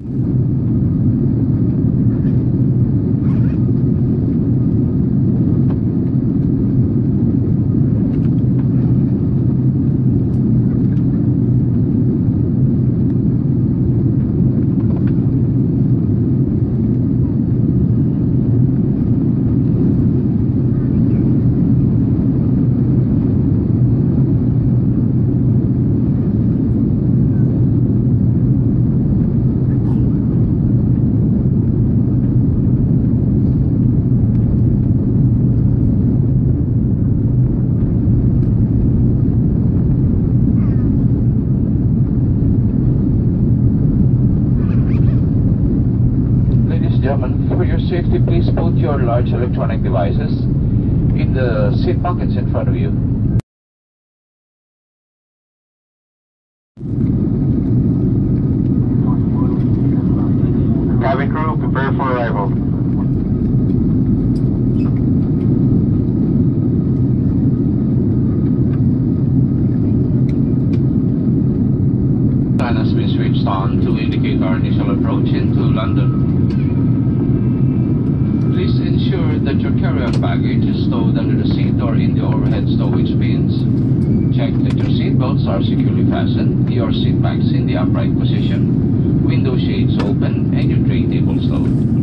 you. For your safety, please put your large electronic devices in the seat pockets in front of you. Been on to indicate our initial approach into London. Please ensure that your carry-on baggage is stowed under the seat or in the overhead stowage bins. Check that your seat belts are securely fastened, your seat backs in the upright position, window shades open, and your tray table stowed.